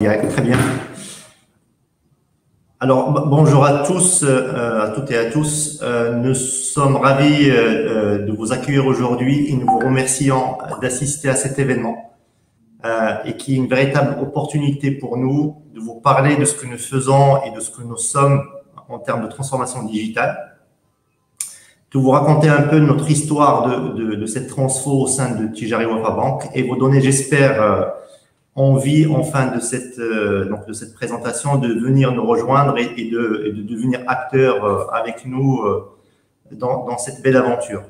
Très bien. Alors, bonjour à tous, euh, à toutes et à tous. Euh, nous sommes ravis euh, de vous accueillir aujourd'hui et nous vous remercions d'assister à cet événement et qui est une véritable opportunité pour nous de vous parler de ce que nous faisons et de ce que nous sommes en termes de transformation digitale, de vous raconter un peu notre histoire de, de, cette transfo au sein de Tijari Wafa Bank et vous donner, j'espère, envie, en fin de cette, euh, donc de cette présentation, de venir nous rejoindre et, de, de, devenir acteur euh, avec nous euh, dans, dans, cette belle aventure.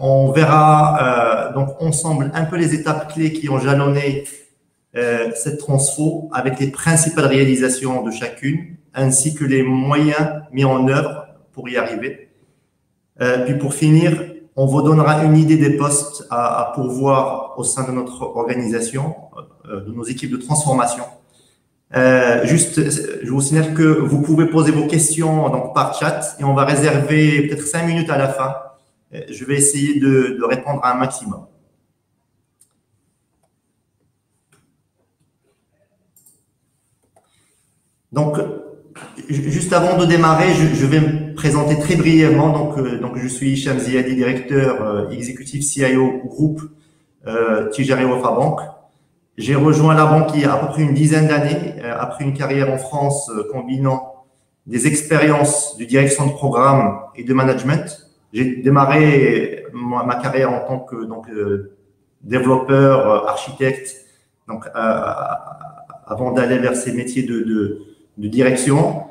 on verra donc ensemble un peu les étapes clés qui ont jalonné cette transfo avec les principales réalisations de chacune, ainsi que les moyens mis en œuvre pour y arriver. puis pour finir, on vous donnera une idée des postes à, pourvoir au sein de notre organisation, euh, de nos équipes de transformation. Euh, juste, je vous signale que vous pouvez poser vos questions donc par chat et on va réserver peut-être cinq minutes à la fin. Euh, je vais essayer de, répondre à un maximum. Donc, Juste avant de démarrer, je, vais présenter très brièvement. Donc, euh, donc je suis Hicham Ziadi, directeur euh, exécutif CIO groupe euh, Tijari Wafa Bank. J'ai rejoint la banque il y a à peu près une dizaine d'années, euh, après une carrière en France combinant des expériences de direction de programme et de management. J'ai démarré ma, carrière en tant que donc développeur, architecte, donc avant d'aller vers ces métiers de, de de direction.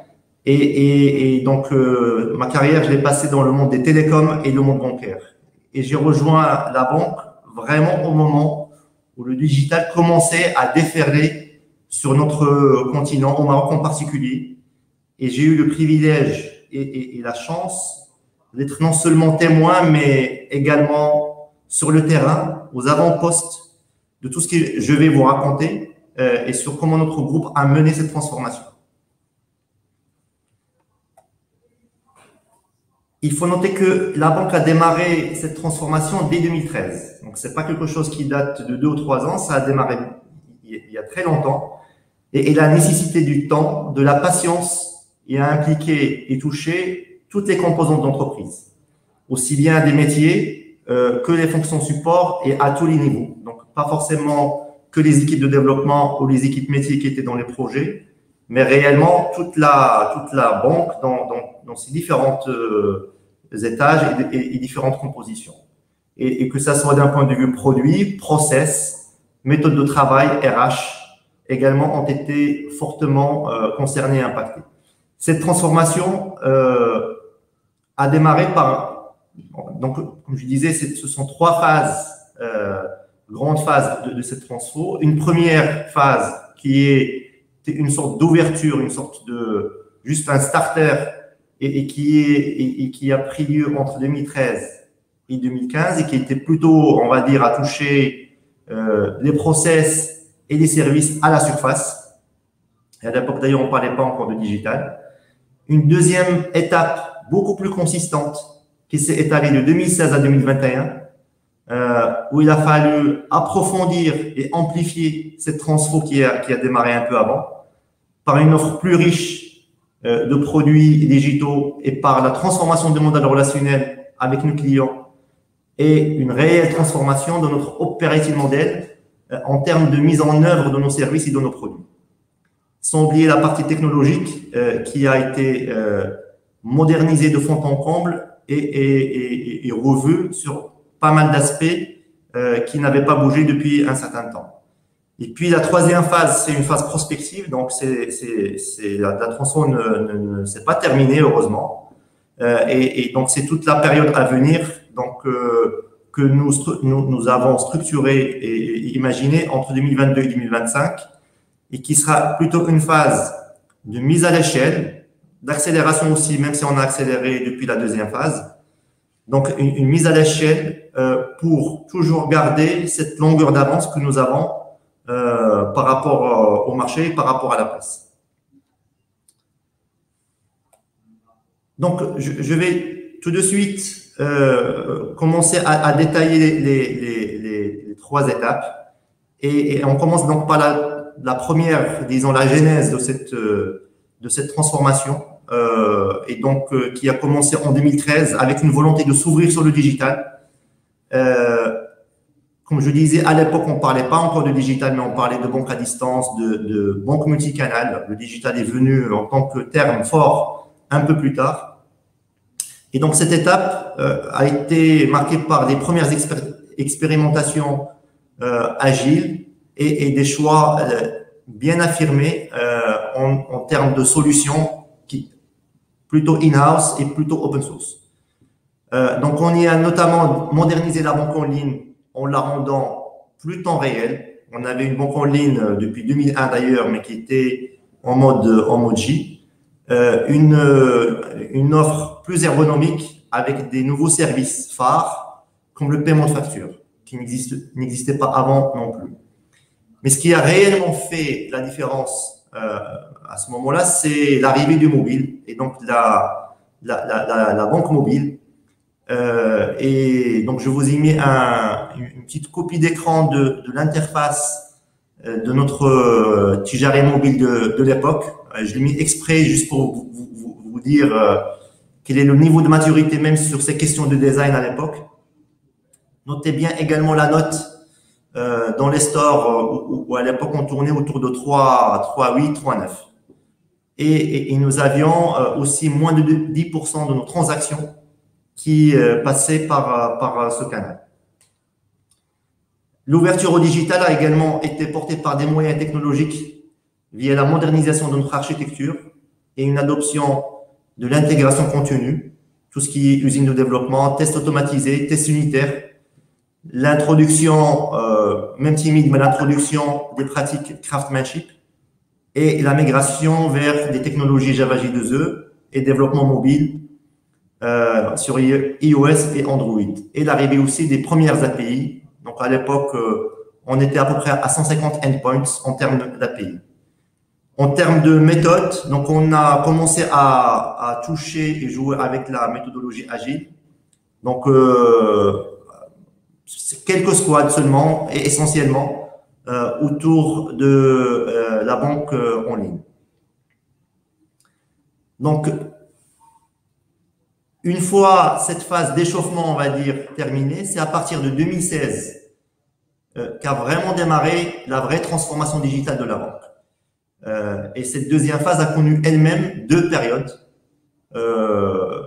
Et, et, et donc, euh, ma carrière, je l'ai passée dans le monde des télécoms et le monde bancaire. Et j'ai rejoint la banque vraiment au moment où le digital commençait à déferler sur notre continent, au Maroc en particulier. Et j'ai eu le privilège et, et la chance d'être non seulement témoin, mais également sur le terrain, aux avant-postes de tout ce que je vais vous raconter euh, et sur comment notre groupe a mené cette transformation. Il faut noter que la banque a démarré cette transformation dès 2013. Donc, c'est pas quelque chose qui date de deux ou trois ans. Ça a démarré il y a très longtemps. Et, la nécessité du temps, de la patience et à impliquer et toucher toutes les composantes d'entreprise. Aussi bien des métiers euh, que les fonctions support et à tous les niveaux. Donc, pas forcément que les équipes de développement ou les équipes métiers qui étaient dans les projets, mais réellement toute la, toute la banque dans, dans, dans ses différentes euh, étages et, différentes compositions. Et, que ça soit d'un point de vue produit, process, méthode de travail, RH, également ont été fortement euh, concernés et impactés. Cette transformation euh, a démarré par, donc comme je disais, ce sont trois phases, euh, grandes phases de, de, cette transfo. Une première phase qui est une sorte d'ouverture, une sorte de juste un starter et, qui, est, et, qui a pris lieu entre 2013 et 2015 et qui était plutôt, on va dire, à toucher euh, les process et les services à la surface. Et à l'époque, d'ailleurs, on ne parlait pas encore de digital. Une deuxième étape beaucoup plus consistante qui s'est étalée de 2016 à 2021, euh, où il a fallu approfondir et amplifier cette transfo qui a, qui a démarré un peu avant par une offre plus riche de produits digitaux et par la transformation du modèle relationnel avec nos clients et une réelle transformation de notre operating model euh, en termes de mise en œuvre de nos services et de nos produits. Sans oublier la partie technologique euh, qui a été modernisée de fond en comble et, et, et, et revue sur pas mal d'aspects qui n'avaient pas bougé depuis un certain temps. Et puis la troisième phase, c'est une phase prospective, donc c'est, la, la transformation ne, s'est pas terminée heureusement, euh, et, et, donc c'est toute la période à venir, donc euh, que nous, nous, nous avons structuré et, imaginé entre 2022 et 2025, et qui sera plutôt une phase de mise à l'échelle, d'accélération aussi, même si on a accéléré depuis la deuxième phase. Donc une, une mise à l'échelle euh, pour toujours garder cette longueur d'avance que nous avons euh, par rapport euh, au marché, par rapport à la presse. Donc, je, vais tout de suite euh, commencer à, à détailler les, les, les, les, trois étapes. Et, et, on commence donc par la la première, disons, la genèse de cette, de cette transformation, et donc qui a commencé en 2013 avec une volonté de s'ouvrir sur le digital. Comme je disais, à l'époque, on ne parlait pas encore de digital, mais on parlait de banque à distance, de, de banque multicanal. Le digital est venu en tant que terme fort un peu plus tard. Et donc cette étape euh, a été marquée par des premières expérimentations euh, agiles et, et, des choix euh, bien affirmés euh, en, en, termes de solutions qui plutôt in-house et plutôt open source. Euh, donc on y a notamment modernisé la banque en ligne en la rendant plus temps réel. On avait une banque en ligne depuis 2001 d'ailleurs, mais qui était en mode en mode J. Euh, une, euh, une offre plus ergonomique avec des nouveaux services phares comme le paiement de facture qui n'existait pas avant non plus. Mais ce qui a réellement fait la différence euh, à ce moment-là, c'est l'arrivée du mobile et donc la, la, la, la banque mobile. Euh, et donc, je vous ai mis un, une petite copie d'écran de, l'interface de notre Tijaré mobile de, de l'époque. Euh, je l'ai mis exprès juste pour vous, dire euh, quel est le niveau de maturité même sur ces questions de design à l'époque. Notez bien également la note euh, dans les stores où, à l'époque on tournait autour de 3, 3 8, 3 9. Et, et, nous avions aussi moins de 10% de nos transactions qui passaient par, par ce canal. L'ouverture au digital a également été portée par des moyens technologiques via la modernisation de notre architecture et une adoption de l'intégration contenue, tout ce qui est usine de développement, tests automatisés, tests unitaires, l'introduction, euh, même timide, mais l'introduction des pratiques craftsmanship et la migration vers des technologies Java J2E et développement mobile euh, sur iOS et Android. Et l'arrivée aussi des premières API. Donc à l'époque, euh, on était à peu près à 150 endpoints en termes d'API. En termes de méthode, donc on a commencé à, toucher et jouer avec la méthodologie agile. Donc, euh, quelques squads seulement et essentiellement autour de la banque en ligne. Donc, une fois cette phase d'échauffement, on va dire, terminée, c'est à partir de 2016 euh, qu'a vraiment démarré la vraie transformation digitale de la banque. Euh, et cette deuxième phase a connu elle-même deux périodes, euh,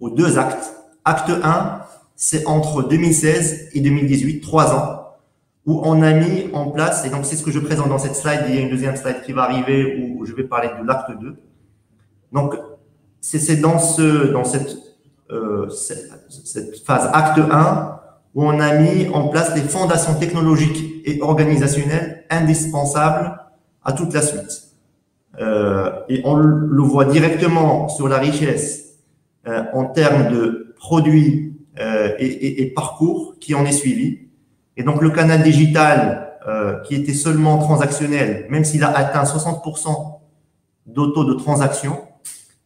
aux deux actes. Acte 1, c'est entre 2016 et 2018, trois ans, où on a mis en place, et donc c'est ce que je présente dans cette slide, il y a une deuxième slide qui va arriver où je vais parler de l'acte 2. Donc, c'est dans, ce, dans cette, euh, cette, cette phase acte 1 où on a mis en place les fondations technologiques et organisationnelles indispensables à toute la suite. Euh, et on le voit directement sur la richesse euh, en termes de produits euh, et, et, et, parcours qui en est suivi. Et donc le canal digital euh, qui était seulement transactionnel, même s'il a atteint 60% d'auto de transaction,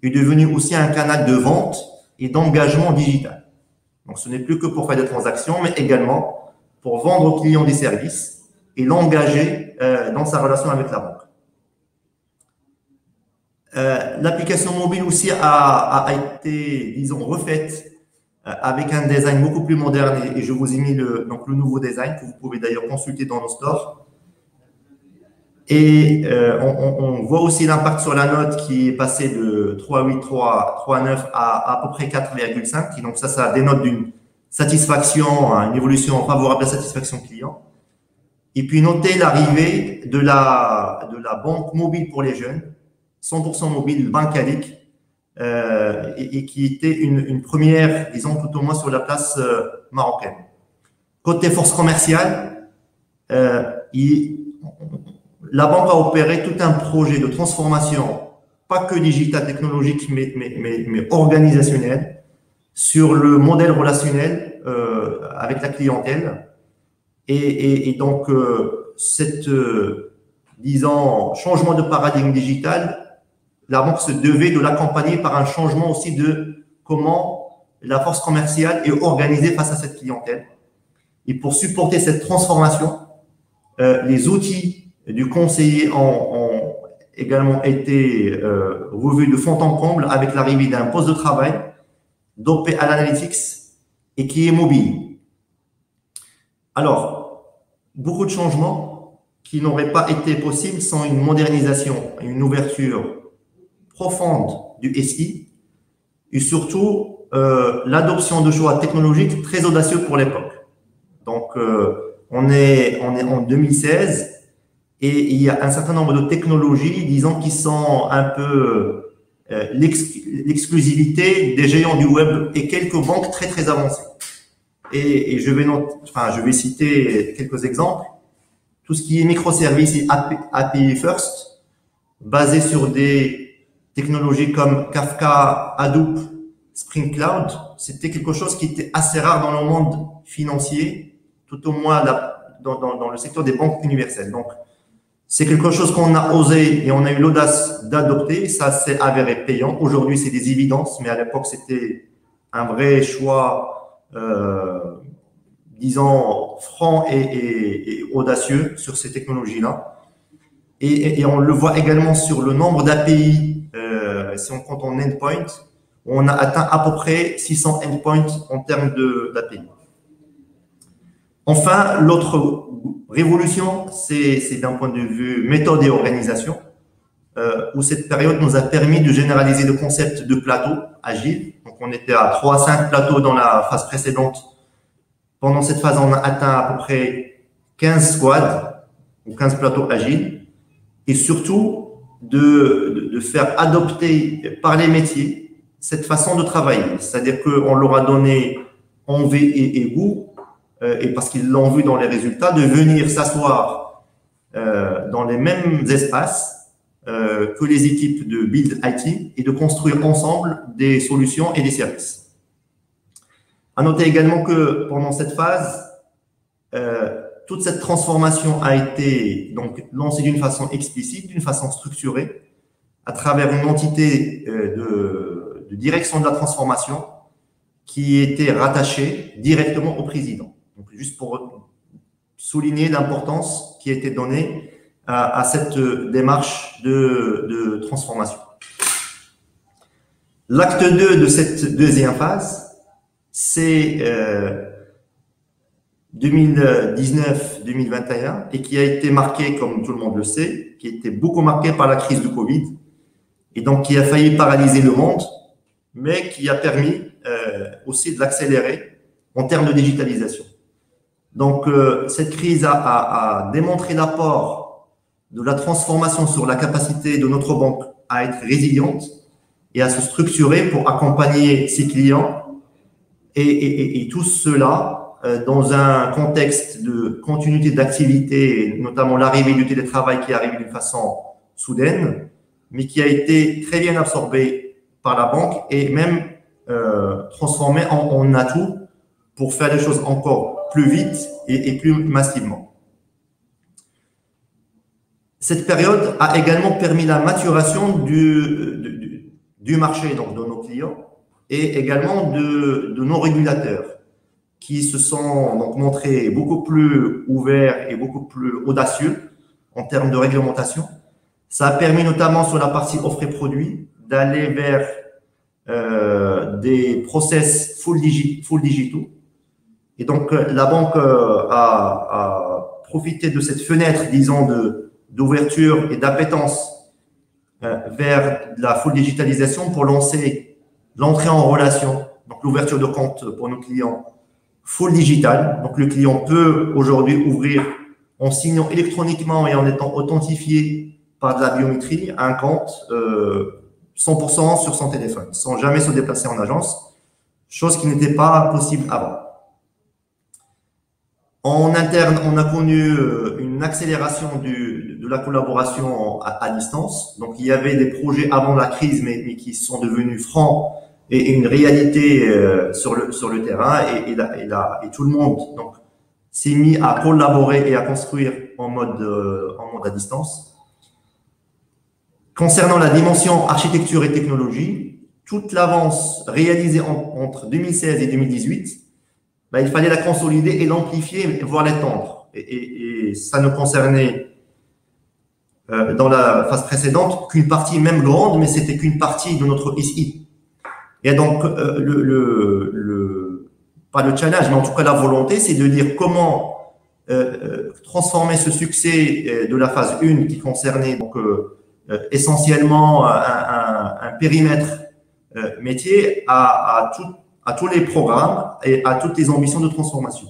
est devenu aussi un canal de vente et d'engagement digital. Donc ce n'est plus que pour faire des transactions, mais également pour vendre aux clients des services et l'engager euh, dans sa relation avec la banque. Euh, L'application mobile aussi a, été, disons, refaite euh, avec un design beaucoup plus moderne et, je vous ai mis donc, le nouveau design que vous pouvez d'ailleurs consulter dans nos stores. Et euh, on, voit aussi l'impact sur la note qui est passé de 3,8, 3, 3,9 à à peu près 4,5. Donc ça, ça dénote d'une satisfaction, une évolution favorable à la satisfaction client. Et puis notez l'arrivée de la, de la banque mobile pour les jeunes, 100% mobile, bancalique, euh, et, qui était une, une, première, disons tout au moins sur la place euh, marocaine. Côté force commerciale, euh, la banque a opéré tout un projet de transformation, pas que digital technologique, mais, mais, mais, mais sur le modèle relationnel euh, avec la clientèle et, et, et donc, euh, cette, euh, disons, changement de paradigme digital, la banque se devait de l'accompagner par un changement aussi de comment la force commerciale est organisée face à cette clientèle. Et pour supporter cette transformation, euh, les outils du conseiller ont, également été euh, revus de fond en comble avec l'arrivée d'un poste de travail dopé à l'analytics et qui est mobile. Alors, beaucoup de changements qui n'auraient pas été possibles sans une modernisation une ouverture profonde du SI et surtout euh, l'adoption de choix technologiques très audacieux pour l'époque. Donc, euh, on, est, on est en 2016 et il y a un certain nombre de technologies, disons, qui sont un peu euh, l'exclusivité des géants du web et quelques banques très très avancées. Et, je vais enfin, je vais citer quelques exemples. Tout ce qui est microservices et API first, basé sur des technologies comme Kafka, Hadoop, Spring Cloud, c'était quelque chose qui était assez rare dans le monde financier, tout au moins dans, dans le secteur des banques universelles. Donc, c'est quelque chose qu'on a osé et on a eu l'audace d'adopter. Ça s'est avéré payant. Aujourd'hui, c'est des évidences, mais à l'époque, c'était un vrai choix, euh, disons, franc et, audacieux sur ces technologies-là. Et, et, on le voit également sur le nombre d'API, euh, si on compte en endpoint, on a atteint à peu près 600 endpoints en termes d'API. Enfin, l'autre révolution, c'est d'un point de vue méthode et organisation, euh, où cette période nous a permis de généraliser le concept de plateau agile. Donc, on était à 3 à 5 plateaux dans la phase précédente. Pendant cette phase, on a atteint à peu près 15 squads ou 15 plateaux agiles. Et surtout, de, faire adopter par les métiers cette façon de travailler. C'est-à-dire qu'on leur a donné envie et, et goût et parce qu'ils l'ont vu dans les résultats, de venir s'asseoir euh, dans les mêmes espaces euh, que les équipes de Build IT et de construire ensemble des solutions et des services. À noter également que pendant cette phase, toute cette transformation a été donc lancée d'une façon explicite, d'une façon structurée, à travers une entité de, de, direction de la transformation qui était rattachée directement au président. Juste pour souligner l'importance qui a été donnée à, cette démarche de, transformation. L'acte 2 de cette deuxième phase, c'est 2019-2021 euh, et qui a été marqué, comme tout le monde le sait, qui a été beaucoup marqué par la crise du Covid et donc qui a failli paralyser le monde, mais qui a permis euh, aussi de l'accélérer en termes de digitalisation. Donc, euh, cette crise a, démontré l'apport de la transformation sur la capacité de notre banque à être résiliente et à se structurer pour accompagner ses clients et, tout cela euh, dans un contexte de continuité d'activité, notamment l'arrivée du télétravail qui arrive d'une façon soudaine, mais qui a été très bien absorbé par la banque et même euh, transformé en, en atout pour faire les choses encore plus vite et, plus massivement. Cette période a également permis la maturation du, du, marché, donc de nos clients, et également de, nos régulateurs, qui se sont donc montrés beaucoup plus ouverts et beaucoup plus audacieux en termes de réglementation. Ça a permis notamment sur la partie offre et produits d'aller vers euh, des process full, digi full digitaux, et donc, euh, la banque euh, a, profité de cette fenêtre, disons, d'ouverture et d'appétence euh, vers la full digitalisation pour lancer l'entrée en relation, donc l'ouverture de compte pour nos clients full digital. Donc, le client peut aujourd'hui ouvrir en signant électroniquement et en étant authentifié par de la biométrie un compte 100% sur son téléphone, sans jamais se déplacer en agence, chose qui n'était pas possible avant. En interne, on a connu euh, une accélération de la collaboration à, distance. Donc, il y avait des projets avant la crise, mais, qui sont devenus francs et, une réalité euh, sur le terrain. Et, tout le monde s'est mis à collaborer et à construire en mode euh, en mode à distance. Concernant la dimension architecture et technologie, toute l'avance réalisée entre 2016 et 2018 ben, il fallait la consolider et l'amplifier, voire l'étendre. Et, ça ne concernait euh, dans la phase précédente qu'une partie même grande, mais c'était qu'une partie de notre SI. Et donc, euh, le, pas le challenge, mais en tout cas la volonté, c'est de dire comment euh, transformer ce succès de la phase 1 qui concernait donc, essentiellement un, périmètre métier à, à, tout, à tous les programmes et à toutes les ambitions de transformation.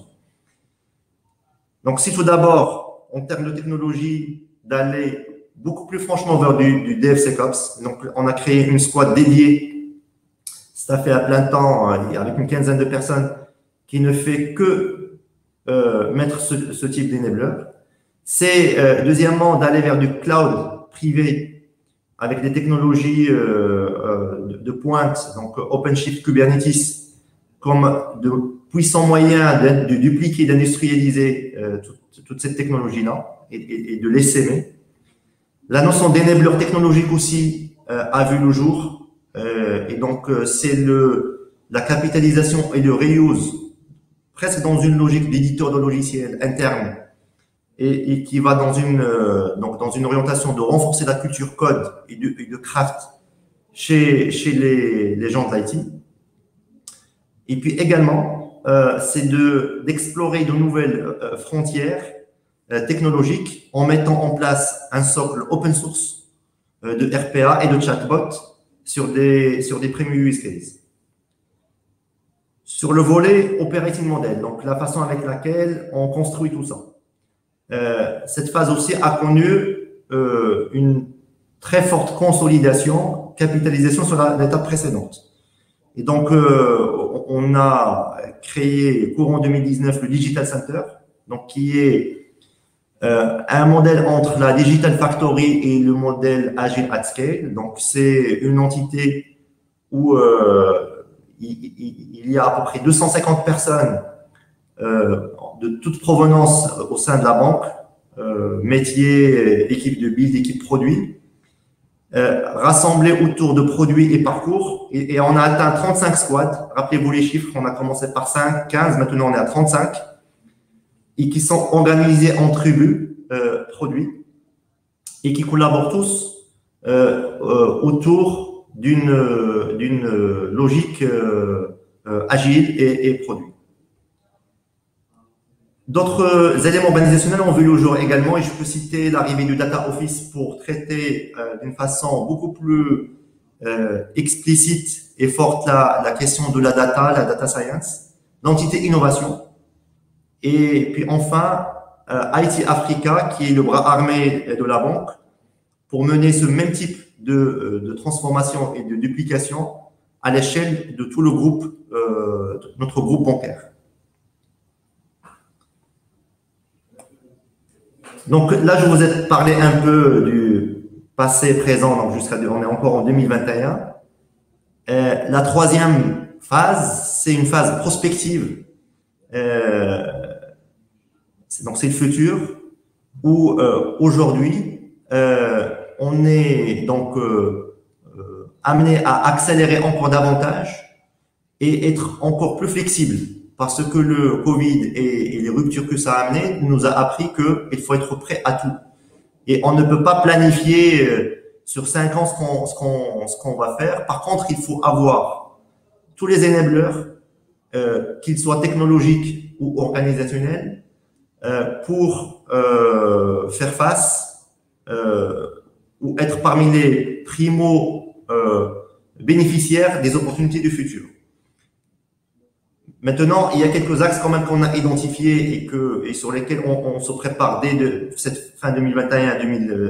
Donc, si tout d'abord, en termes de technologie, d'aller beaucoup plus franchement vers du, du DevSecOps. Donc, on a créé une squad dédiée, fait à plein temps, euh, avec une quinzaine de personnes, qui ne fait que euh, mettre ce, type d'enabler. C'est, euh, deuxièmement, d'aller vers du cloud privé avec des technologies de, pointe, donc OpenShift Kubernetes, comme de puissants moyens de, dupliquer, d'industrialiser euh, toute, cette technologie-là et, de l'essaimer. La notion d'enabler technologique aussi euh, a vu le jour. Euh, et donc, euh, c'est le la capitalisation et le reuse, presque dans une logique d'éditeur de logiciels interne, et, et, qui va dans une, euh, donc dans une orientation de renforcer la culture code et de, et de craft chez, chez les, les gens de l'IT. Et puis également, euh, c'est de d'explorer de nouvelles frontières euh, technologique en mettant en place un socle open source euh, de RPA et de chatbot sur des, sur des premium use cases. Sur le volet operating model, donc la façon avec laquelle on construit tout ça. Euh, cette phase aussi a connu euh, une très forte consolidation, capitalisation sur l'étape précédente. Et donc, euh, on a créé courant 2019 le Digital Center, qui est euh, un modèle entre la Digital Factory et le modèle Agile at Scale. Donc, c'est une entité où euh, il, y a à peu près 250 personnes euh, de toute provenance au sein de la banque, métier, équipe de build, équipe produit, euh, rassemblés autour de produits et parcours. Et, et on a atteint 35 squads. Rappelez-vous les chiffres, on a commencé par 5, 15, maintenant on est à 35 et qui sont organisés en tribus euh, produits et qui collaborent tous euh, euh autour d'une euh, logique agile et, et produit. D'autres éléments organisationnels ont vu le jour également et je peux citer l'arrivée du Data Office pour traiter d'une façon beaucoup plus explicite et forte la, question de la data, la data science, l'entité innovation, et puis enfin, euh, IT Africa, qui est le bras armé de la banque, pour mener ce même type de, euh, transformation et de duplication à l'échelle de tout le groupe, euh, notre groupe bancaire. Donc là, je vous ai parlé un peu du passé, présent, donc jusqu'à on est encore en 2021. Euh, la troisième phase, c'est une phase prospective. Euh, donc c'est le futur où euh, aujourd'hui euh, on est donc euh, euh, amené à accélérer encore davantage et être encore plus flexible parce que le Covid et, les ruptures que ça a amené nous a appris qu'il faut être prêt à tout et on ne peut pas planifier euh, sur cinq ans ce qu'on ce qu'on ce qu'on va faire. Par contre, il faut avoir tous les enablers, euh, qu'ils soient technologiques ou organisationnels, euh, pour euh, faire face euh, ou être parmi les primo bénéficiaires des opportunités du futur. Maintenant, il y a quelques axes quand même qu'on a identifiés et, que, et sur lesquels on, on se prépare dès de, cette fin 2021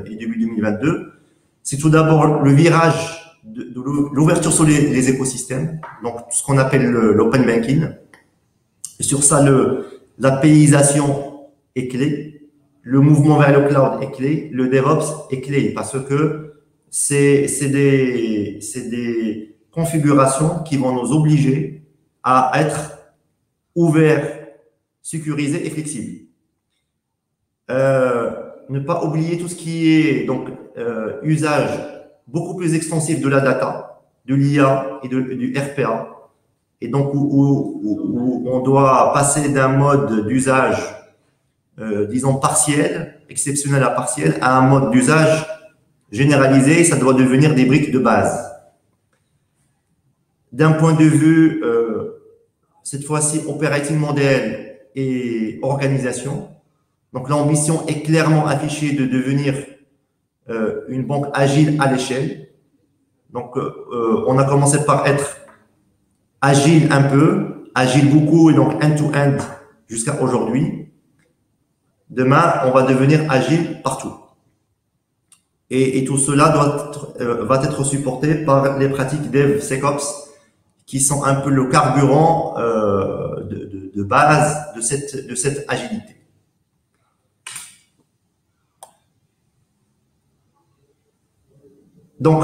et début 2022. C'est tout d'abord le virage de, l'ouverture sur les, les, écosystèmes, donc ce qu'on appelle l'open banking. Sur ça, le, la payisation est clé, le mouvement vers le cloud est clé, le DevOps est clé parce que c'est des, des configurations qui vont nous obliger à être ouverts, sécurisés et flexibles. Euh, ne pas oublier tout ce qui est donc euh, usage beaucoup plus extensif de la data, de l'IA et du RPA, et donc où, on doit passer d'un mode d'usage euh, disons, partiel exceptionnel à partiel à un mode d'usage généralisé. Ça doit devenir des briques de base. D'un point de vue, cette fois-ci, operating model et organisation. Donc l'ambition est clairement affichée de devenir euh, une banque agile à l'échelle. Donc euh, on a commencé par être agile un peu, agile beaucoup et donc end-to-end jusqu'à aujourd'hui. Demain, on va devenir agile partout. Et, tout cela doit euh, va être supporté par les pratiques DevSecOps qui sont un peu le carburant de, base de cette, de cette agilité. Donc,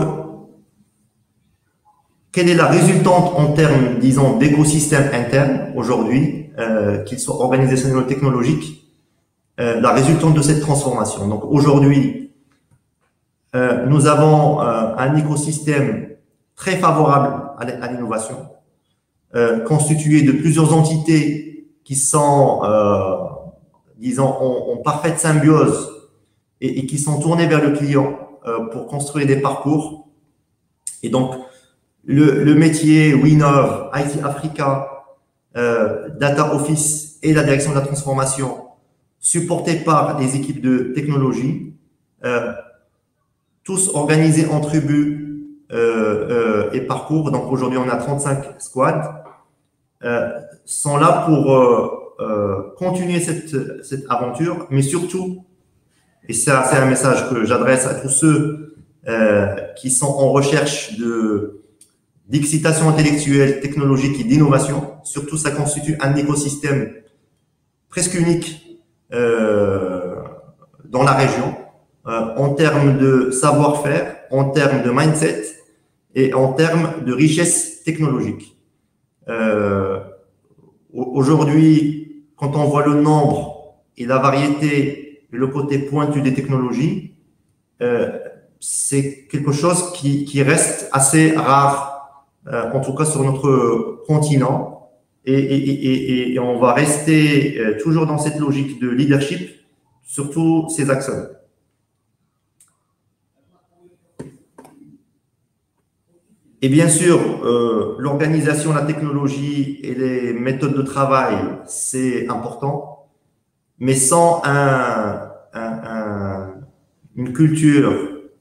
quelle est la résultante en termes, disons, d'écosystème interne aujourd'hui, euh, qu'il soit organisationnel ou technologique, euh, la résultante de cette transformation? Donc aujourd'hui, euh, nous avons euh, un écosystème très favorable à l'innovation, euh, constitué de plusieurs entités qui sont, euh, disons, en, en, parfaite symbiose et, et, qui sont tournées vers le client euh, pour construire des parcours. Et donc, le, le métier Winov, IT Africa, Data Office et la direction de la transformation supportés par des équipes de technologie, euh, tous organisés en tribus euh, euh, et parcours. Donc aujourd'hui, on a 35 squads, sont là pour continuer cette, cette aventure, mais surtout, et ça c'est un message que j'adresse à tous ceux qui sont en recherche de d'excitation intellectuelle, technologique et d'innovation. Surtout, ça constitue un écosystème presque unique euh, dans la région euh, en termes de savoir-faire, en termes de mindset et en termes de richesse technologique. Euh, aujourd'hui, quand on voit le nombre et la variété et le côté pointu des technologies, euh, c'est quelque chose qui, qui, reste assez rare, euh, en tout cas sur notre continent et, et, on va rester euh, toujours dans cette logique de leadership sur tous ces axes. Et bien sûr, euh, l'organisation, la technologie et les méthodes de travail, c'est important, mais sans un, une culture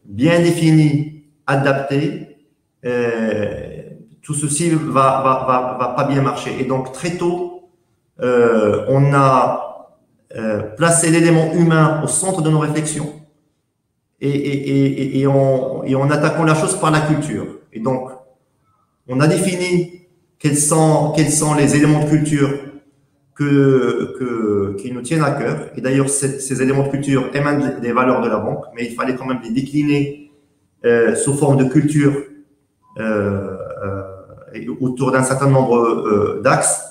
bien définie, adaptée, euh, tout ceci va, va, pas bien marcher. Et donc, très tôt, euh, on a placé l'élément humain au centre de nos réflexions et, et, et, et, en, et en attaquant la chose par la culture. Et donc, on a défini quels sont, quels sont les éléments de culture que, que, qui nous tiennent à cœur. Et d'ailleurs, ces éléments de culture émanent des valeurs de la banque, mais il fallait quand même les décliner euh, sous forme de culture euh, euh, autour d'un certain nombre euh, d'axes.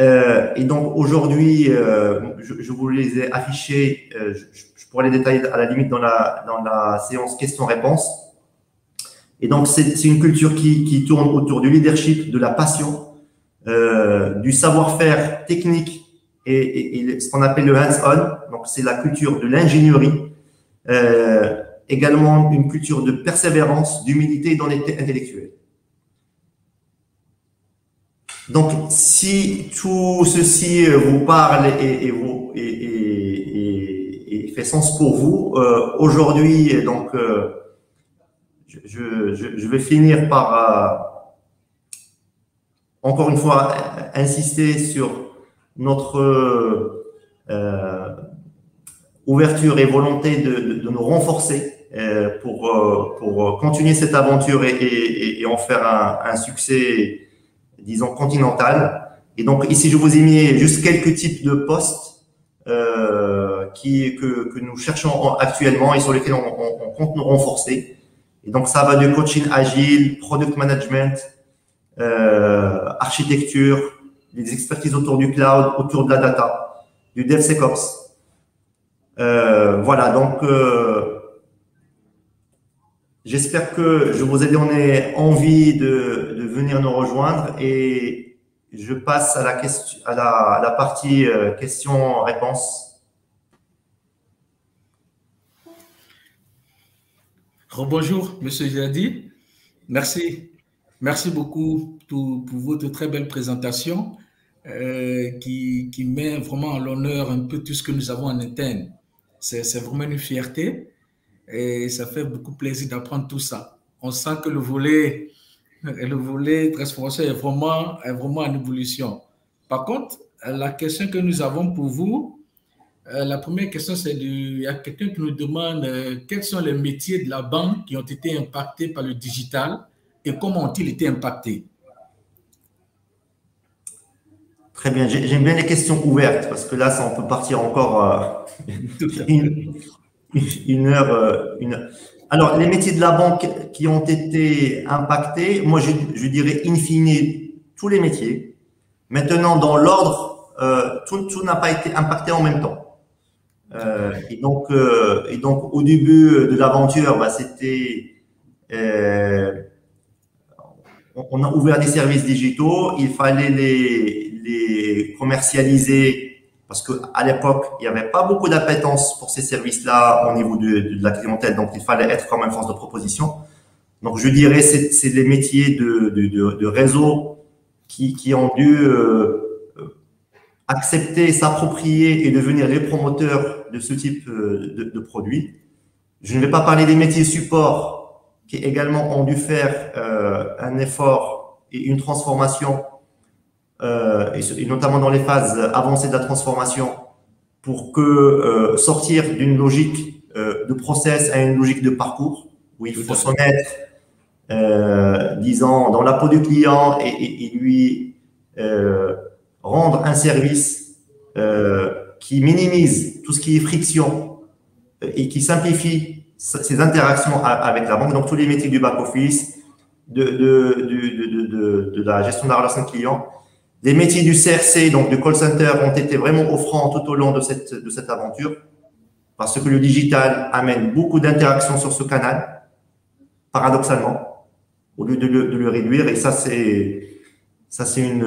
Euh, et donc aujourd'hui, euh, je, je, vous les ai affichés, je, pourrais les détailler à la limite dans la, dans la séance questions-réponses. Et donc c'est une culture qui, qui, tourne autour du leadership, de la passion, du savoir-faire technique et, ce qu'on appelle le hands-on. Donc c'est la culture de l'ingénierie, également une culture de persévérance, d'humilité et d'honnêteté intellectuelle. Donc, si tout ceci euh, vous parle et, vous et, fait sens pour vous, euh, aujourd'hui, donc, euh, je, vais finir par euh, encore une fois insister sur notre ouverture et volonté de, nous renforcer pour, continuer cette aventure et, en faire un, succès disons, continentale. Et donc, ici, je vous ai mis juste quelques types de postes qui, que, que, nous cherchons actuellement et sur lesquels on, compte nous renforcer. Et donc, ça va du coaching agile, product management, euh, architecture, des expertises autour du cloud, autour de la data, du DevSecOps. Euh, voilà, donc euh, J'espère que je vous ai donné envie de, de, venir nous rejoindre et je passe à la, question, à la, à la partie euh, questions-réponses. Bonjour, Monsieur Jadi. Merci. Merci beaucoup pour, votre très belle présentation euh, qui, met vraiment en l'honneur un peu tout ce que nous avons en interne. C'est vraiment une fierté et ça fait beaucoup plaisir d'apprendre tout ça. On sent que le volet, le volet transformation est vraiment en évolution. Par contre, la question que nous avons pour vous, euh, la première question, c'est il y a quelqu'un qui nous demande euh, quels sont les métiers de la banque qui ont été impactés par le digital et comment ont-ils été impactés? Très bien, j'aime bien les questions ouvertes parce que là, ça, on peut partir encore euh, une, heure, Alors, les métiers de la banque qui ont été impactés, moi, je, dirais in fine tous les métiers. Maintenant, dans l'ordre, tout n'a pas été impacté en même temps. Euh, et donc, euh, et donc, au début de l'aventure, bah, c'était, euh, on a ouvert des services digitaux. Il fallait les, les commercialiser parce que à l'époque, il n'y avait pas beaucoup d'appétence pour ces services-là au niveau de, de, la clientèle. Donc, il fallait être quand même force de proposition. Donc, je dirais, c'est les métiers de, de, de, réseau qui, qui ont dû euh, accepter, s'approprier et devenir les promoteurs de ce type euh, de, de produits. Je ne vais pas parler des métiers support qui également ont dû faire euh, un effort et une transformation, euh, et, notamment dans les phases avancées de la transformation, pour que euh, sortir d'une logique de process à une logique de parcours, où il faut se mettre, disons, dans la peau du client et, et, et lui rendre un service euh, qui minimise tout ce qui est friction euh, et qui simplifie ses interactions avec la banque, donc tous les métiers du back-office, de, de, de, de, la gestion de la relation client. Les métiers du CRC, donc du call center, ont été vraiment offrants tout au long de cette, de cette aventure, parce que le digital amène beaucoup d'interactions sur ce canal, paradoxalement, au lieu de le, de le réduire. Et ça, c'est ça, c'est une,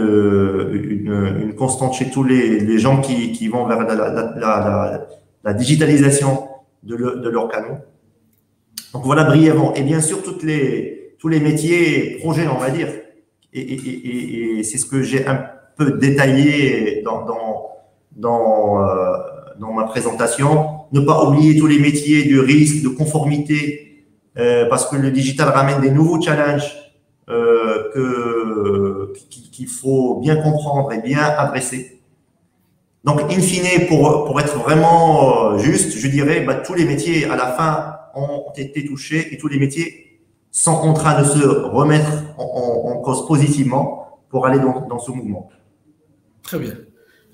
une, une, constante chez tous les, les gens qui, qui vont vers la, la, la, la digitalisation de, le, de leurs canaux. Donc voilà brièvement. Et bien sûr, toutes les, tous les métiers, projets, on va dire. Et, et, et, et c'est ce que j'ai un peu détaillé dans, dans, dans, euh, dans ma présentation. Ne pas oublier tous les métiers de risque, de conformité, euh, parce que le digital ramène des nouveaux challenges euh, qu'il faut bien comprendre et bien adresser. Donc, in fine, pour, pour être vraiment euh, juste, je dirais, bah, tous les métiers à la fin ont été touchés et tous les métiers sont en train de se remettre en, en, cause positivement pour aller dans, dans, ce mouvement. Très bien.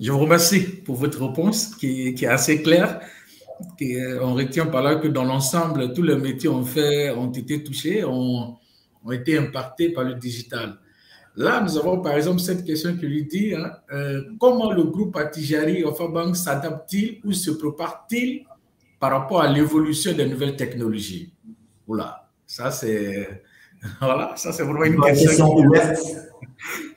Je vous remercie pour votre réponse qui, est assez claire. on retient par là que dans l'ensemble, tous les métiers ont, fait, ont été touchés, ont été impactés par le digital. Là, nous avons par exemple cette question qui lui dit hein, euh, comment le groupe Atijari Bank s'adapte-t-il ou se prépare-t-il par rapport à l'évolution des nouvelles technologies? Oula, ça c'est voilà, ça c'est vraiment une question, ouverte.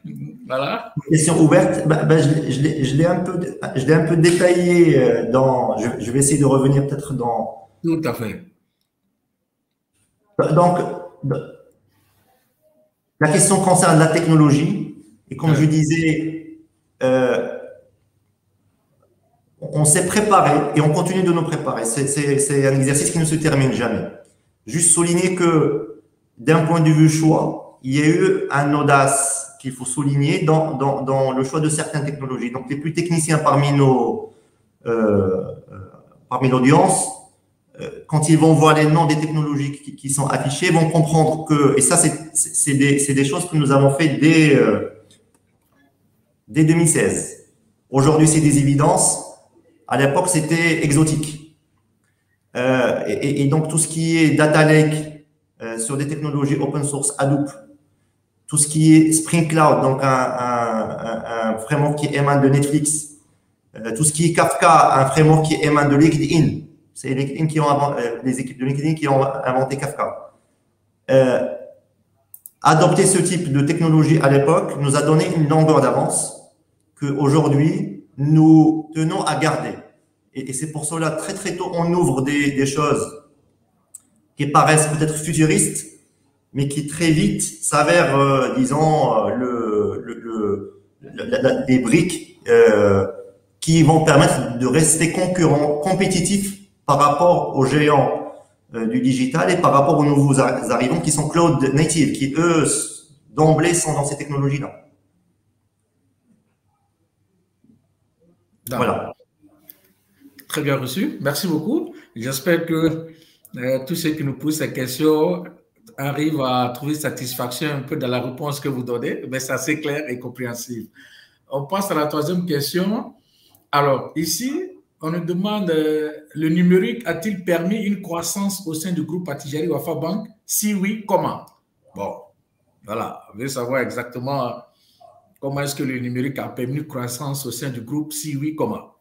voilà. Une question ouverte. Bah, bah, je, l'ai un peu, je l'ai un peu détaillé euh, dans. Je, je vais essayer de revenir peut-être dans. Tout à fait. Donc, la question concerne la technologie. Et comme je disais, euh, on s'est préparé et on continue de nous préparer. C'est un exercice qui ne se termine jamais. Juste souligner que d'un point de vue choix, il y a eu un audace qu'il faut souligner dans, dans, dans, le choix de certaines technologies. Donc les plus techniciens parmi nos euh, euh parmi l'audience quand ils vont voir les noms des technologies qui, sont affichées, vont comprendre que, et ça, c'est des, des, choses que nous avons fait dès, euh, dès 2016. Aujourd'hui, c'est des évidences. À l'époque, c'était exotique. Euh, et, donc, tout ce qui est data lake euh, sur des technologies open source Hadoop, tout ce qui est Spring Cloud, donc un, un, un framework qui émane de Netflix, euh, tout ce qui est Kafka, un framework qui émane de LinkedIn, c'est qui ont euh, les équipes de LinkedIn qui ont inventé Kafka. Euh, adopter ce type de technologie à l'époque nous a donné une longueur d'avance qu'aujourd'hui, nous tenons à garder. Et, c'est pour cela, très très tôt, on ouvre des, des, choses qui paraissent peut-être futuristes, mais qui très vite s'avèrent, euh, disons, le, le, le, les briques euh, qui vont permettre de rester concurrent, compétitif par rapport aux géants euh, du digital et par rapport aux nouveaux arrivants qui sont cloud native, qui eux d'emblée sont dans ces technologies-là. Voilà. Très bien reçu. Merci beaucoup. J'espère que euh, tous ceux qui nous posent ces questions arrivent à trouver satisfaction un peu dans la réponse que vous donnez. Mais c'est assez clair et compréhensible. On passe à la troisième question. Alors, ici, on nous demande euh, le numérique a-t-il permis une croissance au sein du groupe Atijari Wafa Bank? Si oui, comment? Bon, voilà, on veut savoir exactement comment est-ce que le numérique a permis une croissance au sein du groupe? Si oui, comment?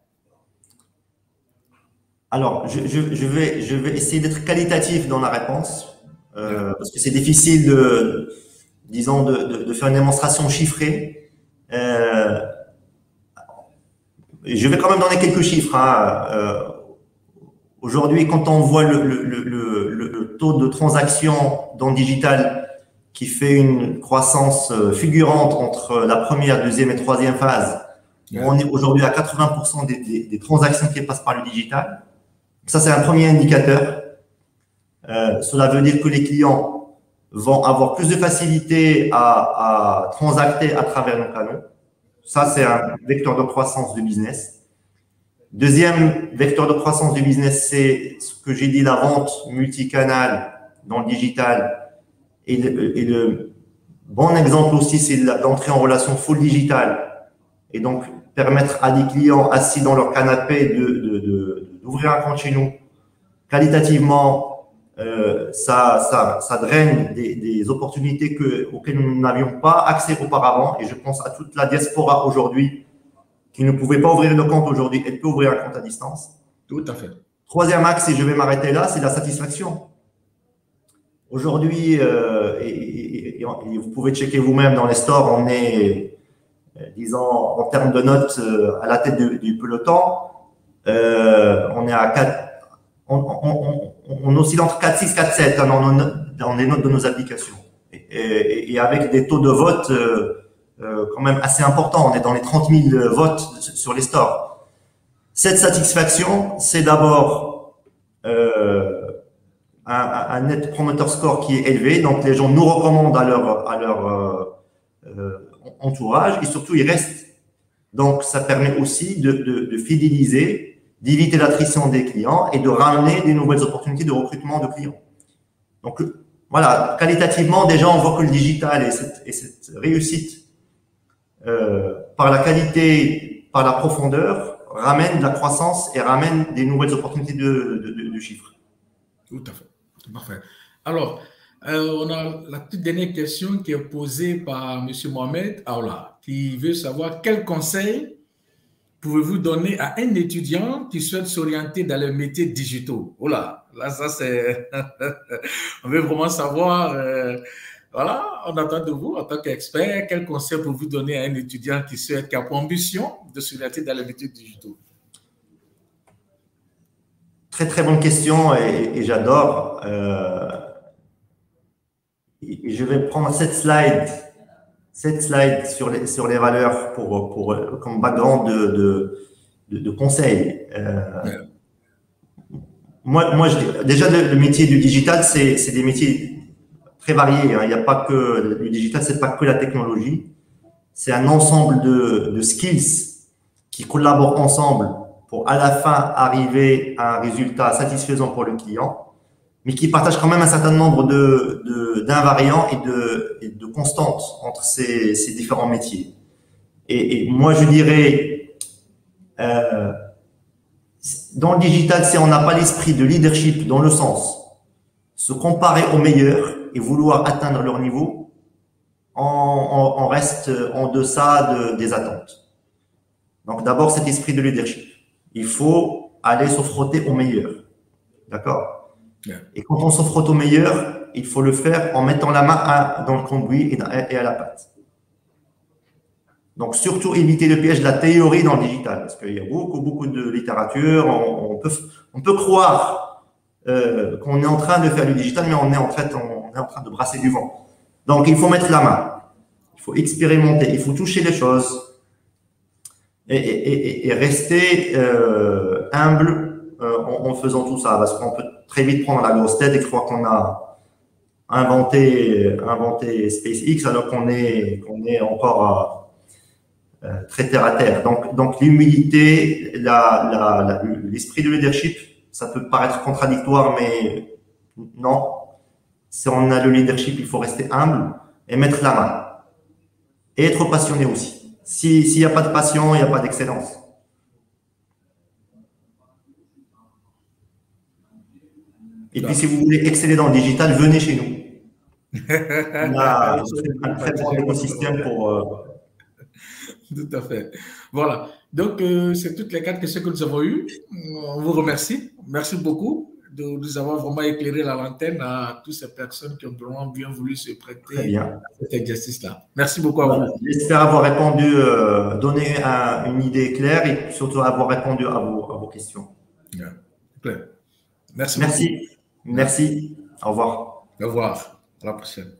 Alors, je, vais, je vais essayer d'être qualitatif dans la réponse euh, parce que c'est difficile de, disons, de, faire une démonstration chiffrée. Euh, je vais quand même donner quelques chiffres. Hein. Euh, aujourd'hui, quand on voit le, le, taux de transaction dans le digital qui fait une croissance euh, fulgurante entre la première, deuxième et troisième phase, on est aujourd'hui à 80% des, des, transactions qui passent par le digital. Ça, c'est un premier indicateur. Euh, cela veut dire que les clients vont avoir plus de facilité à, à transacter à travers nos canaux. Ça, c'est un vecteur de croissance du business. Deuxième vecteur de croissance du business, c'est ce que j'ai dit, la vente multicanal dans le digital. Et le, bon exemple aussi, c'est l'entrée en relation full digital. Et donc, permettre à des clients assis dans leur canapé d'ouvrir de, un compte chez nous qualitativement euh, ça, ça, ça, draine des, des opportunités que, auxquelles nous n'avions pas accès auparavant. Et je pense à toute la diaspora aujourd'hui qui ne pouvait pas ouvrir de compte aujourd'hui. Elle peut ouvrir un compte à distance. Tout à fait. Troisième axe, et je vais m'arrêter là, c'est la satisfaction. Aujourd'hui, euh, et, vous pouvez checker vous-même dans les stores, on est, euh, disons, en termes de notes euh, à la tête du, du peloton. Euh, on est à 4, on, on, on, oscille entre 4,6 4,7 hein, dans, dans, les notes de nos applications. Et, et, avec des taux de vote euh, euh, quand même assez importants. On est dans les 30 000 votes sur les stores. Cette satisfaction, c'est d'abord euh, un, un, net promoter score qui est élevé. Donc les gens nous recommandent à leur, à leur euh, euh entourage et surtout ils restent. Donc ça permet aussi de, de, de fidéliser d'éviter l'attrition des clients et de ramener des nouvelles opportunités de recrutement de clients. Donc voilà, qualitativement, déjà, on voit que le digital et cette, et cette réussite euh, par la qualité, par la profondeur, ramène de la croissance et ramène des nouvelles opportunités de, de, de, chiffres. Tout à fait. Parfait. Alors, euh, on a la toute dernière question qui est posée par M. Mohamed Aoula, qui veut savoir quel conseil pouvez-vous donner à un étudiant qui souhaite s'orienter dans les métiers digitaux? Oh là, là, ça c'est. on veut vraiment savoir. Euh, voilà, on attend de vous en tant qu'expert. Quel conseil pouvez-vous donner à un étudiant qui souhaite, qui a pour ambition de s'orienter dans les métiers digitaux? Très très bonne question et, j'adore. Euh, je vais prendre cette slide cette slide sur les, sur les valeurs pour, pour, comme background de, de, de, de conseil. Euh, moi, moi je, déjà, le, métier du digital, c'est des métiers très variés. Hein. Il n'y a pas que le digital, c'est pas que la technologie. C'est un ensemble de, de skills qui collaborent ensemble pour à la fin arriver à un résultat satisfaisant pour le client mais qui partagent quand même un certain nombre de d'invariants et de, et de constantes entre ces, ces différents métiers. Et, et, moi, je dirais, euh, dans le digital, si on n'a pas l'esprit de leadership dans le sens se comparer aux meilleurs et vouloir atteindre leur niveau, on, on, on reste en deçà de, des attentes. Donc d'abord cet esprit de leadership. Il faut aller se frotter aux meilleurs. D'accord? Et quand on frotte au meilleur, il faut le faire en mettant la main dans le conduit et, à la patte. Donc, surtout éviter le piège de la théorie dans le digital, parce qu'il y a beaucoup, beaucoup de littérature. On, peut, on peut croire euh, qu'on est en train de faire du digital, mais on est en train, on est en train de brasser du vent. Donc, il faut mettre la main, il faut expérimenter, il faut toucher les choses et, rester euh, humble euh, en, faisant tout ça, parce qu'on peut très vite prendre la grosse tête et croire qu'on a inventé, inventé SpaceX alors qu'on est, qu'on est encore euh, très terre à terre. Donc, donc l'humilité, l'esprit de leadership, ça peut paraître contradictoire, mais non. Si on a le leadership, il faut rester humble et mettre la main. Et être passionné aussi. S'il n'y a pas de passion, il n'y a pas d'excellence. Et puis, si vous voulez exceller dans le digital, venez chez nous. On a un très bon écosystème pour. Euh, Tout à fait. Voilà. Donc, euh, c'est toutes les quatre questions que nous avons eues. On vous remercie. Merci beaucoup de nous avoir vraiment éclairé la lanterne à toutes ces personnes qui ont vraiment bien voulu se prêter à cet exercice-là. Merci beaucoup à vous. J'espère avoir répondu, euh, donné une idée claire et surtout avoir répondu à vos, à vos questions. Merci. Merci. Merci. Au revoir. Au revoir. À la prochaine.